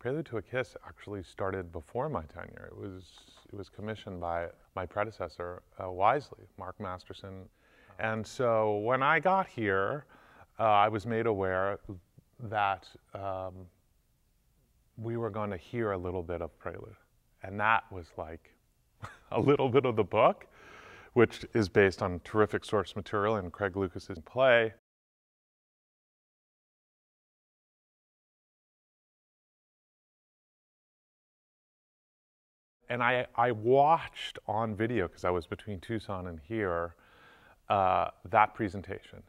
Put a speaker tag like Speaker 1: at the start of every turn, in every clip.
Speaker 1: Prelude to a Kiss actually started before my tenure. It was, it was commissioned by my predecessor, uh, Wisely, Marc Masterson. And so when I got here, uh, I was made aware that um, we were going to hear a little bit of Prelude. And that was like a little bit of the book, which is based on terrific source material in Craig Lucas's play. And I, I watched on video, because I was between Tucson and here, uh, that presentation.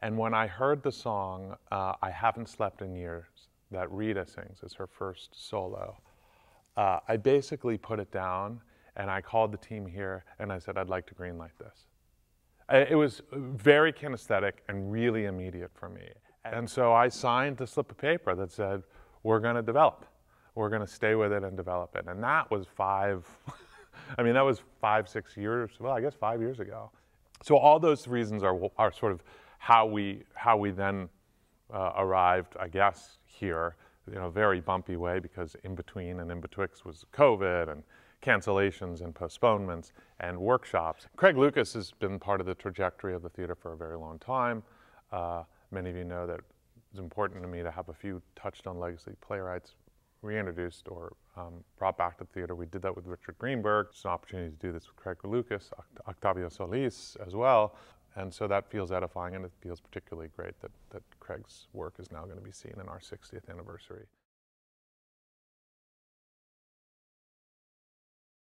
Speaker 1: And when I heard the song, uh, I Haven't Slept in Years, that Rita sings as her first solo, uh, I basically put it down and I called the team here and I said, I'd like to greenlight this. It was very kinesthetic and really immediate for me. And so I signed the slip of paper that said, we're going to develop we're going to stay with it and develop it. And that was five, I mean, that was five, six years, well, I guess five years ago. So all those reasons are, are sort of how we, how we then uh, arrived, I guess, here, in a very bumpy way because in between and in betwixt was COVID and cancellations and postponements and workshops. Craig Lucas has been part of the trajectory of the theater for a very long time. Uh, many of you know that it's important to me to have a few Touchstone legacy playwrights reintroduced or um, brought back to the theater. We did that with Richard Greenberg. It's an opportunity to do this with Craig Lucas, Octavio Solis as well. And so that feels edifying and it feels particularly great that, that Craig's work is now going to be seen in our 60th anniversary.